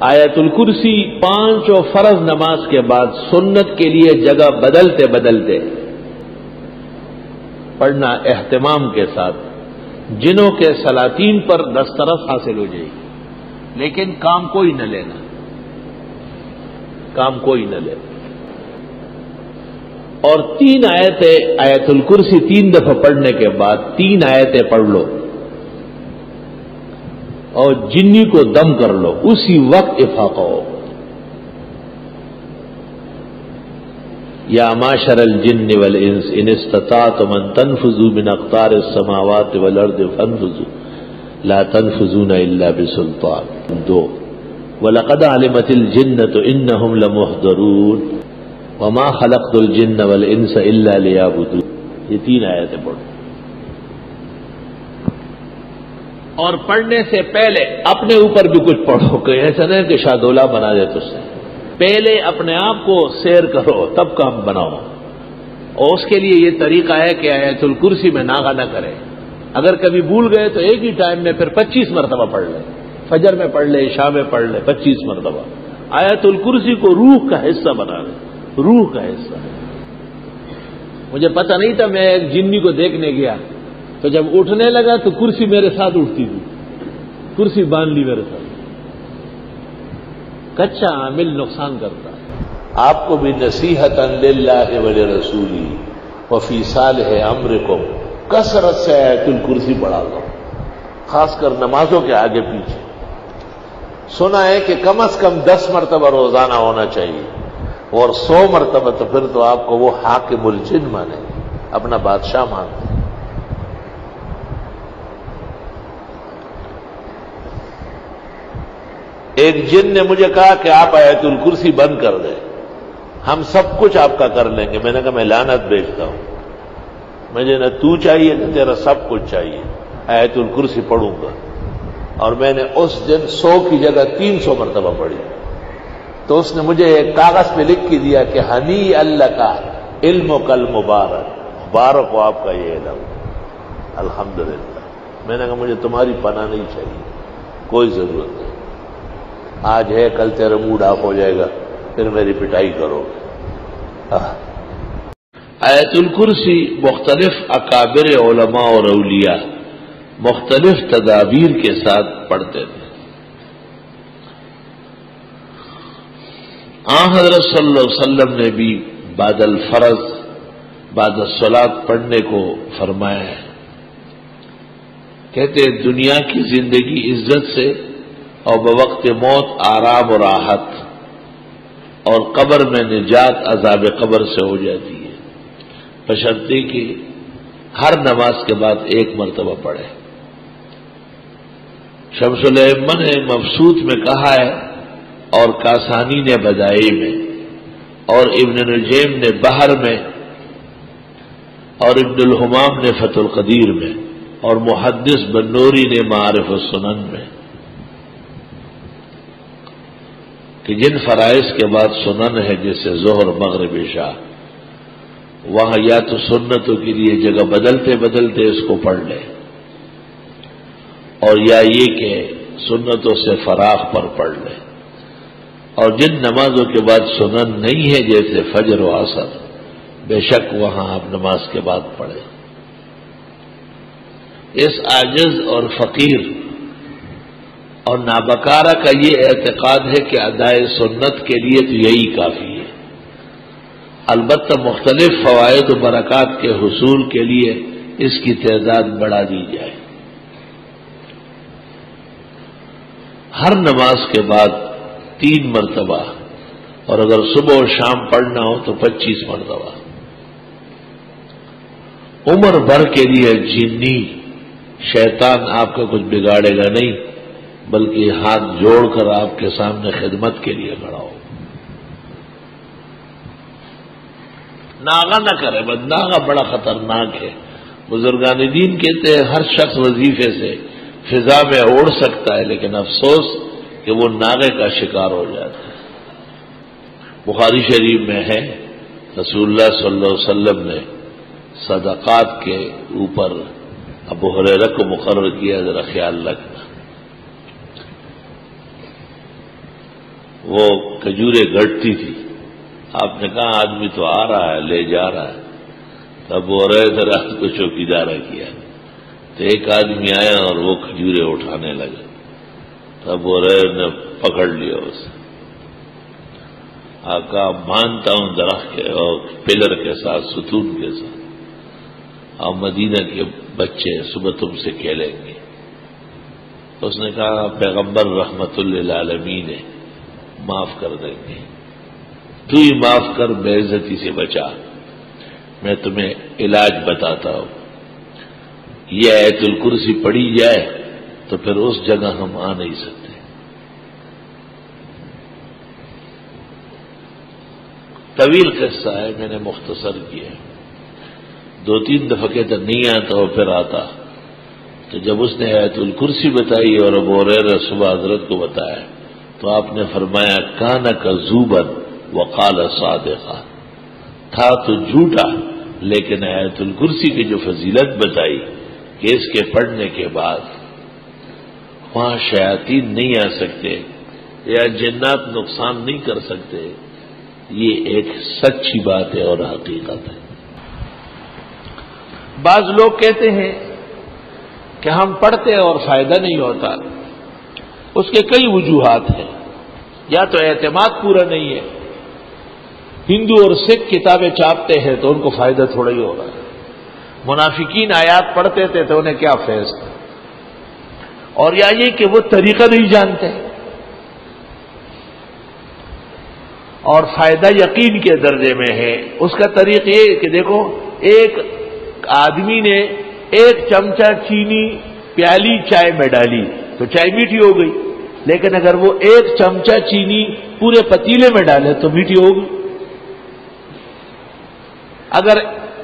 آیت الکرسی پانچ و فرض نماز کے بعد سنت کے لیے جگہ بدلتے بدلتے پڑھنا اہتمام کے ساتھ جنوں کے سلاطین پر دسترس حاصل ہو جائے گی۔ لیکن کام کوئی نہ لینا۔ کام کوئی نہ لینا۔ اور تین آیتیں آیت الکرسی تین دفعہ پڑھنے کے بعد تین آیتیں پڑھ لو۔ اور جنی کو دم کر لو، اسی وقت افاقہ ہو۔ یا معاشر الجن والانس، ان استطاعتم ان تنفذوا من اقطار السماوات والارض فانفذوا، لا تنفذون الا بسلطان۔ دو، ولقد علمت الجنة انهم لمحضرون، وما خلقت الجن والانس الا ليعبدون۔ یہ تین آیتیں پڑھو اور پڑھنے سے پہلے اپنے اوپر بھی کچھ پڑھو، کہ ایسا نہیں کہ شادولہ بنا دے تو سے پہلے اپنے آپ کو سیر کرو، تب کام بناؤ۔ اور اس کے لیے یہ طریقہ ہے کہ آیت الکرسی میں ناغا نہ کرے۔ اگر کبھی بھول گئے تو ایک ہی ٹائم میں پھر پچیس مرتبہ پڑھ لے۔ فجر میں پڑھ لے شام میں پڑھ لے، پچیس مرتبہ۔ آیت الکرسی کو روح کا حصہ بنا لے روح کا حصہ۔ مجھے پتہ نہیں تھا میں ایک جنی کو دیکھنے گیا۔ تو جب اٹھنے لگا تو کرسی میرے ساتھ اٹھتی تھی۔ کرسی باندھ لی میرے ساتھ۔ کچا عامل نقصان کرتا۔ آپ کو بھی نصیحت اللہ ولی رسولی وفی سال ہے امر کو کثرت سے آیت الکرسی پڑھا دو خاص کر نمازوں کے آگے پیچھے۔ سنا ہے کہ کم از کم دس مرتبہ روزانہ ہونا چاہیے۔ اور سو مرتبہ تو پھر تو آپ کو وہ حاکم الجن مانے۔ اپنا بادشاہ مانتے۔ ایک جن نے مجھے کہا کہ آپ آیت الکرسی بند کر دیں۔ ہم سب کچھ آپ کا کر لیں گے۔ میں نے کہا میں لانت بیچتا ہوں۔ مجھے نہ تو چاہیے نہ تیرا سب کچھ چاہیے۔ آیت الکرسی پڑھوں گا۔ اور میں نے اس دن سو کی جگہ تین سو مرتبہ پڑھی۔ تو اس نے مجھے ایک کاغذ پہ لکھ کے دیا کہ ہنی اللہ کا علم و کل مبارک مبارک ہو آپ کا یہ علم الحمدللہ۔ میں نے کہا مجھے تمہاری پناہ نہیں چاہیے۔ کوئی ضرورت نہیں۔ آج ہے، کل تیرا موڈ آف ہو جائے گا، پھر میری پٹائی کرو۔ آیت الکرسی مختلف اکابر علماء اور اولیاء مختلف تدابیر کے ساتھ پڑھتے تھے۔ آ حضرت صلی اللہ علیہ وسلم نے بھی بعد الفرض، بعد السلاد پڑھنے کو فرمایا ہے۔ کہتے دنیا کی زندگی عزت سے اور بوقت موت، آرام و راحت اور قبر میں نجات عذاب قبر سے ہو جاتی ہے۔ بشرطی کی ہر نماز کے بعد ایک مرتبہ پڑھے۔ شمس الحمن نے مفسوط میں کہا ہے اور کاسانی نے بدائی میں اور ابن الجیم نے بہر میں اور ابن الحمام نے فتح القدیر میں اور محدث بنوری نے معارف السنن میں۔ کہ جن فرائض کے بعد سنن ہے جیسے زہر مغرب شاہ وہاں یا تو سنتوں کے لیے جگہ بدلتے بدلتے اس کو پڑھ لے۔ اور یا یہ کہ سنتوں سے فراخ پر پڑھ لے۔ اور جن نمازوں کے بعد سنن نہیں ہے جیسے فجر و اثر بے شک وہاں آپ نماز کے بعد پڑھیں۔ اس عاجز اور فقیر اور نابکارہ کا یہ اعتقاد ہے کہ ادائے سنت کے لیے تو یہی کافی ہے۔ البتہ مختلف فوائد و برکات کے حصول کے لیے اس کی تعداد بڑھا دی جائے۔ ہر نماز کے بعد تین مرتبہ اور اگر صبح اور شام پڑھنا ہو تو پچیس مرتبہ۔ عمر بھر کے لیے جنی شیطان آپ کا کچھ بگاڑے گا نہیں۔ بلکہ ہاتھ جوڑ کر آپ کے سامنے خدمت کے لیے کھڑا ہو۔ ناغا نہ کرے، بس ناغا بڑا خطرناک ہے۔ بزرگان دین کہتے ہیں، ہر شخص وظیفے سے فضا میں اوڑ سکتا ہے، لیکن افسوس کہ وہ ناغے کا شکار ہو جاتا ہے بخاری شریف میں ہے، رسول اللہ صلی اللہ علیہ وسلم نے صدقات کے اوپر ابو حریرہ کو مقرر کیا، ذرا خیال رکھنا۔ وہ کھجورے گڑتی تھی۔ آپ نے کہا، آدمی تو آ رہا ہے، لے جا رہا ہے۔ تب وہ رہے تھے، رات کو چوکیدارہ کیا۔ تو ایک آدمی آیا اور وہ کھجورے اٹھانے لگے تب وہ رہے نے پکڑ لیا اسے۔ آقا مانتا ہوں درخت کے اور پلر کے ساتھ، ستون کے ساتھ۔ اور مدینہ کے بچے صبح تم سے کھیلیں گے۔ اس نے کہا، پیغمبر رحمت اللہ ہے۔ معاف کر دیں گے۔ تو ہی معاف کر بے عزتی سے بچا۔ میں تمہیں علاج بتاتا ہوں۔ یہ ایت الکرسی پڑی جائے تو پھر اس جگہ ہم آ نہیں سکتے۔ طویل قصہ ہے، میں نے مختصر کیا۔ دو تین دفعہ کہتا نہیں آتا اور پھر آتا۔ تو جب اس نے ایت الکرسی بتائی اور اب اور صبح حضرت کو بتایا۔ تو آپ نے فرمایا کانا کا زوبن وقال صادقہ تھا تو جھوٹا، لیکن ایت الکرسی کی جو فضیلت بتائی کہ اس کے پڑھنے کے بعد وہاں شیاطین نہیں آ سکتے یا جنات نقصان نہیں کر سکتے، یہ ایک سچی بات ہے اور حقیقت ہے۔ بعض لوگ کہتے ہیں کہ ہم پڑھتے اور فائدہ نہیں ہوتا۔ اس کے کئی وجوہات ہیں۔ یا تو اعتماد پورا نہیں ہے۔ ہندو اور سکھ کتابیں چاپتے ہیں تو ان کو فائدہ تھوڑا ہی ہو رہا ہے منافقین آیات پڑھتے تھے تو انہیں کیا فیض تھا۔ اور یا یہ کہ وہ طریقہ نہیں جانتے۔ اور فائدہ یقین کے درجے میں ہے۔ اس کا طریقہ یہ کہ دیکھو، ایک آدمی نے ایک چمچہ چینی، پیالی چائے میں ڈالی۔ تو چائے میٹھی ہو گئی۔ لیکن اگر وہ ایک چمچہ چینی پورے پتیلے میں ڈالے تو میٹھی ہوگی۔ اگر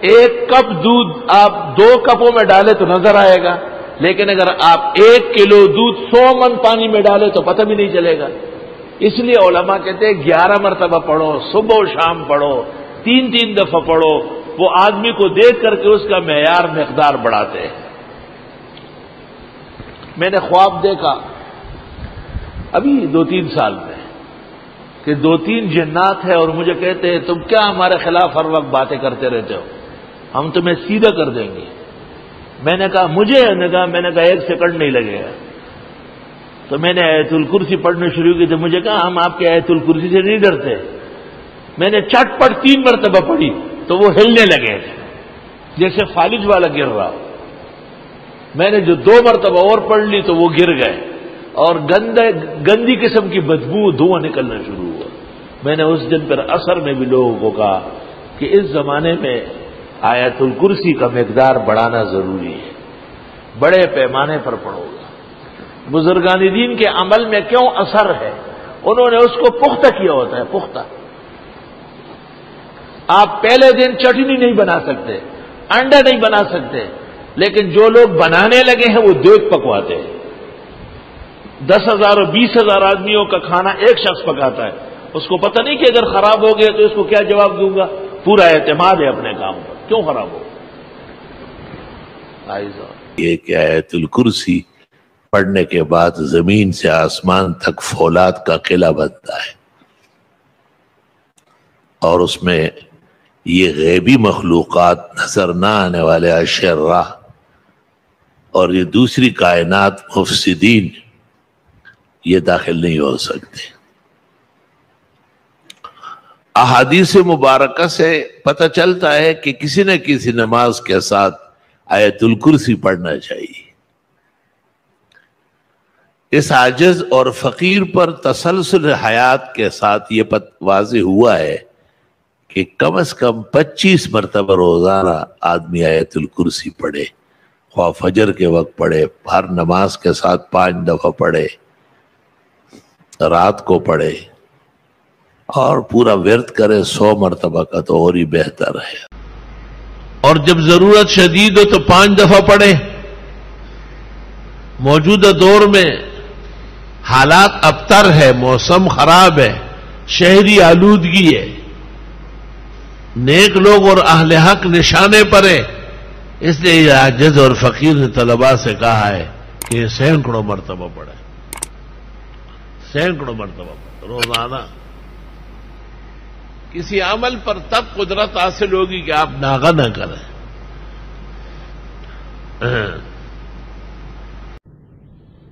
ایک کپ دودھ آپ دو کپوں میں ڈالے تو نظر آئے گا۔ لیکن اگر آپ ایک کلو دودھ سو من پانی میں ڈالے تو پتہ بھی نہیں چلے گا۔ اس لیے علماء کہتے ہیں، گیارہ مرتبہ پڑھو، صبح و شام پڑھو، تین تین دفعہ پڑھو۔ وہ آدمی کو دیکھ کر کے اس کا معیار مقدار بڑھاتے ہیں۔ میں نے خواب دیکھا ابھی دو تین سال میں کہ دو تین جنات ہیں اور مجھے کہتے ہیں تم کیا ہمارے خلاف ہر وقت باتیں کرتے رہتے ہو؟ ہم تمہیں سیدھا کر دیں گے۔ میں نے کہا، مجھے نے کہا، میں نے کہا، ایک سیکنڈ نہیں لگے گا۔ تو میں نے ایت الکرسی پڑھنا شروع کی تو مجھے کہا، ہم آپ کے ایت الکرسی سے نہیں ڈرتے۔ میں نے چٹ پٹ تین مرتبہ پڑھی تو وہ ہلنے لگے۔ جیسے فالج والا گر رہا میں نے جو دو مرتبہ اور پڑھ لی تو وہ گر گئے اور گندی قسم کی بدبو دھواں نکلنا شروع ہوا۔ میں نے اس دن پر اثر میں بھی لوگوں کو کہا کہ اس زمانے میں آیت الکرسی کا مقدار بڑھانا ضروری ہے۔ بڑے پیمانے پر پڑھو۔ گا بزرگان دین کے عمل میں کیوں اثر ہے؟ انہوں نے اس کو پختہ کیا ہوتا ہے، پختہ۔ آپ پہلے دن چٹنی نہیں بنا سکتے، انڈا نہیں بنا سکتے لیکن جو لوگ بنانے لگے ہیں وہ دیکھ پکواتے ہیں۔ دس ہزار اور بیس ہزار آدمیوں کا کھانا ایک شخص پکاتا ہے۔ اس کو پتہ نہیں کہ اگر خراب ہو گیا تو اس کو کیا جواب دوں گا؟ پورا اعتماد ہے اپنے کام پر۔ کیوں خراب ہو؟ یہ کہ آیت الکرسی پڑھنے کے بعد زمین سے آسمان تک فولاد کا قلعہ بنتا ہے۔ اور اس میں یہ غیبی مخلوقات نظر نہ آنے والے راہ اور یہ دوسری کائنات مفسدین یہ داخل نہیں ہو سکتے۔ احادیث مبارکہ سے پتہ چلتا ہے کہ کسی نہ کسی نماز کے ساتھ آیت الکرسی پڑھنا چاہیے۔ اس عاجز اور فقیر پر تسلسل حیات کے ساتھ یہ واضح ہوا ہے کہ کم از کم پچیس مرتبہ روزانہ آدمی آیت الکرسی پڑھے۔ خواہ فجر کے وقت پڑھے، ہر نماز کے ساتھ پانچ دفعہ پڑھے، رات کو پڑھے، اور پورا ورت کرے سو مرتبہ کا تو اور ہی بہتر ہے۔ اور جب ضرورت شدید ہو تو پانچ دفعہ پڑھے۔ موجودہ دور میں حالات ابتر ہے، موسم خراب ہے، شہری آلودگی ہے۔ نیک لوگ اور اہل حق نشانے پر ہے اس لیے یہ عجز اور فقیر نے طلباء سے کہا ہے کہ سینکڑوں مرتبہ پڑھے۔ سینکڑوں مرتبہ روزانہ۔ کسی عمل پر تب قدرت حاصل ہوگی کہ آپ ناغا نہ کریں۔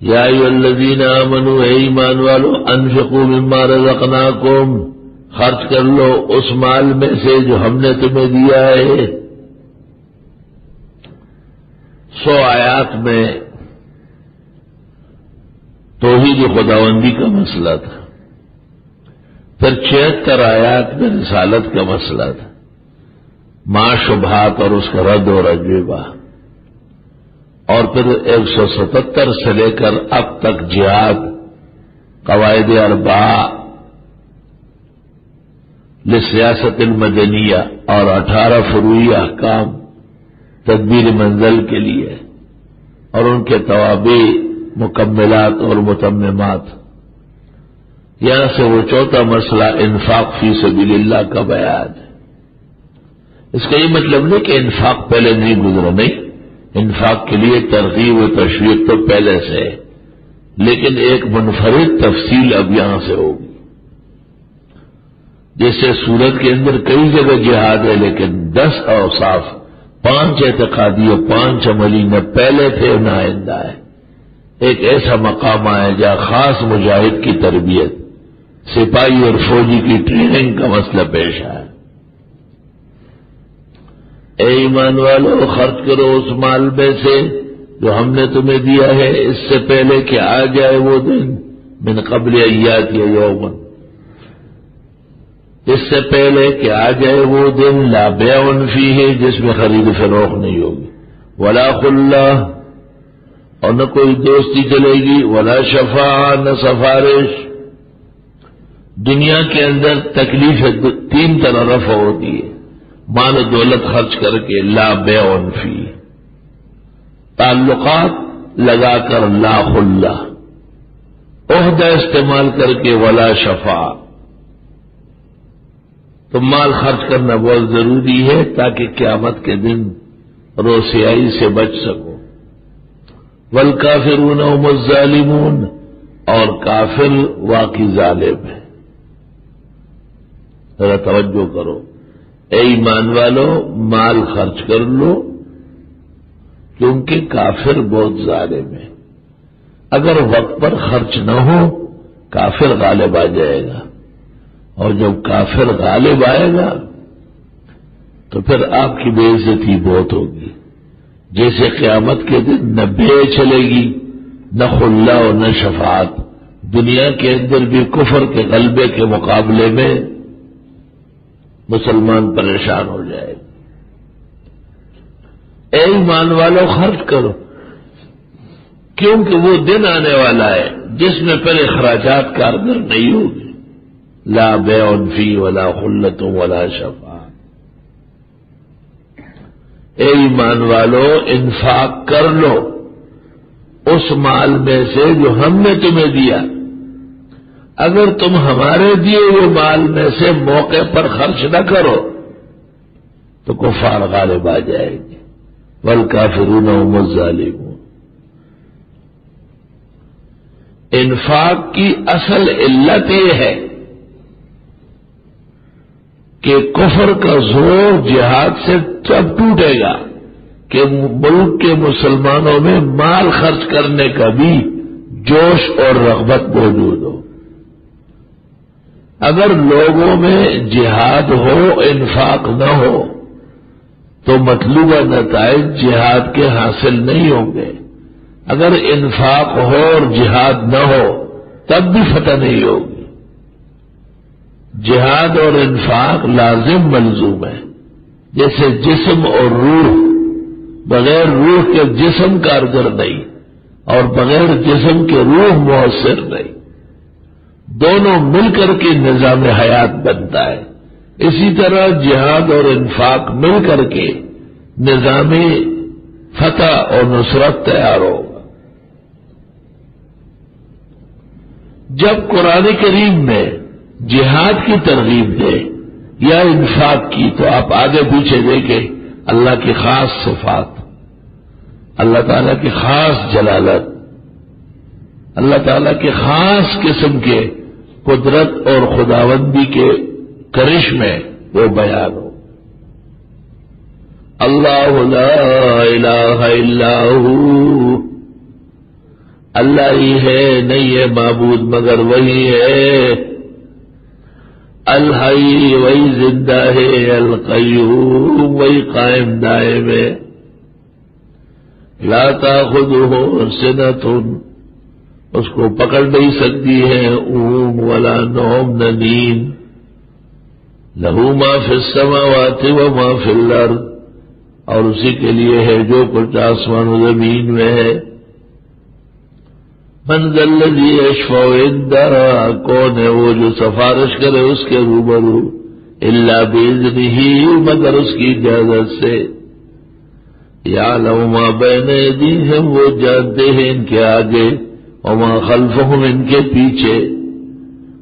یا الذین آمنوا، اے ایمان والو، انفقوا مما رزقناکم۔ خرچ کر لو اس مال میں سے جو ہم نے تمہیں دیا ہے۔ سو آیات میں توحید خداوندی کا مسئلہ تھا۔ پھر چھہتر آیات میں رسالت کا مسئلہ تھا۔ ماں شبہات اور اس کا رد و رجوبہ اور پھر ایک سو ستہتر سے لے کر اب تک جہاد، قواعد اربا لسیاست المدنیہ اور اٹھارہ فروئی احکام۔ تدبیر منزل کے لیے اور ان کے توابع مکملات اور متممات۔ یہاں سے وہ چوتھا مسئلہ انفاق فی سبیل اللہ کا بیان ہے۔ اس کا یہ مطلب نہیں کہ انفاق پہلے نہیں گزرا، نہیں۔ انفاق کے لیے ترغیب و تشویق تو پہلے سے ہے، لیکن ایک منفرد تفصیل اب یہاں سے ہوگی۔ جیسے سورت کے اندر کئی جگہ جہاد ہے، لیکن دس اوصاف پانچ اعتقادی اور پانچ عملی نہ پہلے تھے، نہ آئندہ ہے۔ ایک ایسا مقام آیا جہاں خاص مجاہد کی تربیت، سپاہی اور فوجی کی ٹریننگ کا مسئلہ پیش آیا۔ اے ایمان والو، خرچ کرو اس مال میں سے جو ہم نے تمہیں دیا ہے۔ اس سے پہلے کہ آ جائے وہ دن، من قبل ایات یا یومن اس سے پہلے کہ آ جائے وہ دن لا بے ہے جس میں خرید فروخت نہیں ہوگی۔ ولا خلا، اور نہ کوئی دوستی چلے گی، ولا شفا نہ سفارش۔ دنیا کے اندر تکلیف تین طرح رفع ہوتی ہے۔ مال و دولت خرچ کر کے لا بے فی تعلقات لگا کر لا خلا۔ عہدہ استعمال کر کے ولا شفا تو مال خرچ کرنا بہت ضروری ہے تاکہ قیامت کے دن روسیائی سے بچ سکو۔ ول کافر ظالمون اور کافر واقعی ظالم ہے ذرا توجہ کرو۔ اے ایمان والو، مال خرچ کر لو، کیونکہ کافر بہت ظالم ہے اگر وقت پر خرچ نہ ہو، کافر غالب آ جائے گا۔ اور جب کافر غالب آئے گا، تو پھر آپ کی بے عزتی بہت ہوگی۔ جیسے قیامت کے دن نہ بے چلے گی، نہ خلا اور نہ شفاعت۔ دنیا کے اندر بھی کفر کے غلبے کے مقابلے میں مسلمان پریشان ہو جائے اے ایمان والو، خرچ کرو۔ کیونکہ وہ دن آنے والا ہے جس میں پھر اخراجات کارگر نہیں ہوگی۔ لا بے فی ولا خلتوں ولا شفا اے ایمان والو، انفاق کر لو۔ اس مال میں سے جو ہم نے تمہیں دیا۔ اگر تم ہمارے دیے ہوئے مال میں سے موقع پر خرچ نہ کرو، تو کفار غالب آ جائے گی بل کافرون ظالم انفاق کی اصل علت یہ ہے کہ کفر کا زور جہاد سے تب ٹوٹے گا کہ ملک کے مسلمانوں میں مال خرچ کرنے کا بھی جوش اور رغبت موجود ہو۔ اگر لوگوں میں جہاد ہو، انفاق نہ ہو، تو مطلوبہ نتائج جہاد کے حاصل نہیں ہوں گے۔ اگر انفاق ہو اور جہاد نہ ہو، تب بھی فتح نہیں ہوگی۔ جہاد اور انفاق لازم ملزوم ہے۔ جیسے جسم اور روح، بغیر روح کے جسم کارگر نہیں اور بغیر جسم کے روح مؤثر نہیں۔ دونوں مل کر کے نظام حیات بنتا ہے۔ اسی طرح جہاد اور انفاق مل کر کے نظام فتح اور نصرت تیار ہوگا۔ جب قرآن کریم میں جہاد کی ترغیب دے یا انفاق کی تو آپ آگے پیچھے دیکھیں اللہ کی خاص صفات، اللہ تعالی کی خاص جلالت، اللہ تعالی کے خاص قسم کے قدرت اور خداوندی کے کرش میں وہ بیان ہو۔ اللہ لا الہ الا ہو۔ اللہ ہی ہے، نہیں ہے معبود مگر وہی ہے۔ الحی وہی زندہ ہے، القیوم وہی قائم دائم ہے۔ لاتا خود ہو سنتن اس کو پکڑ نہیں سکتی ہے اون والا نوم، نہ نیند۔ لہو ما فی السماوات و ما فی الارض، اور اسی کے لیے ہے جو کچھ آسمان و زمین میں ہے۔ منزل الذي يشفع عنده کون ہے وہ جو سفارش کرے اس کے روبرو؟ اللہ باذنه ہی مگر اس کی اجازت سے۔ یا ما بین ایدیہم، وہ جانتے ہیں ان کے آگے، وما خلفهم ان کے پیچھے۔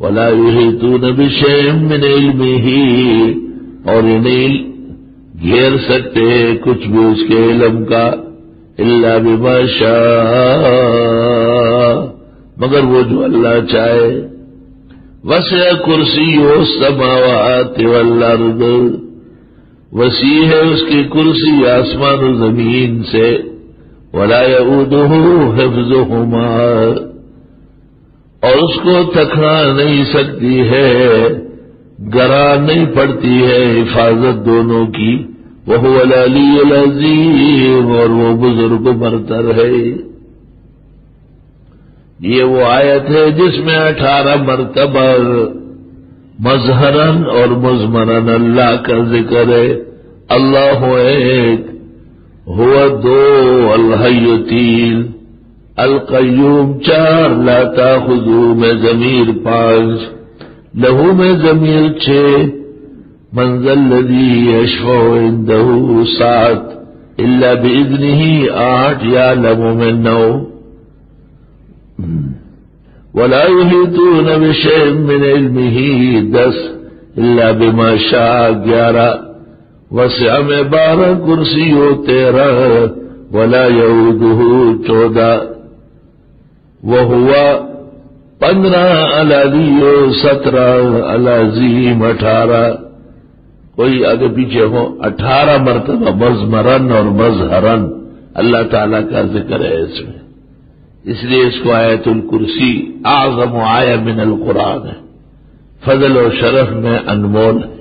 ولا يحيطون بشيء من علمه، اور انہیں گھیر سکتے ہیں کچھ بھی اس کے علم کا۔ اللہ بما شاء مگر وہ جو اللہ چاہے۔ وسع کرسی ہو سماوات والارض۔ وسیع ہے اس کی کرسی آسمان و زمین سے۔ ولا يؤوده حفظهما اور اس کو تکنا نہیں سکتی ہے، گرا نہیں پڑتی ہے حفاظت دونوں کی۔ وہ العلی العظیم اور وہ بزرگ برتر ہے۔ یہ وہ آیت ہے جس میں اٹھارہ مرتبہ مظہرن اور مزمرن اللہ کا ذکر ہے۔ اللہ ایک، ہوا دو، الحی تین۔ القیوم چار لاتا خزو میں ضمیر پانچ۔ لہو میں ضمیر چھ۔ منزل لدی اشفو اندہو سات۔ اللہ بزنی آٹھ یا لمو میں نو۔ ولا يحيطون بشيء من علمه دس إلا بما شاء گیارہ وسع میں بارہ کرسی ہو تیرہ ولا يعوده چودہ وہ ہوا پندرہ الادی سترہ العظیم اٹھارہ. کوئی آگے پیچھے ہو، اٹھارہ مرتبہ مزمرن اور مظہرن. اللہ تعالی کا ذکر ہے اس میں. اس لیے اس کو آیت الکرسی اعظم و آیا من القرآن ہے۔ فضل و شرف میں انمول ہے۔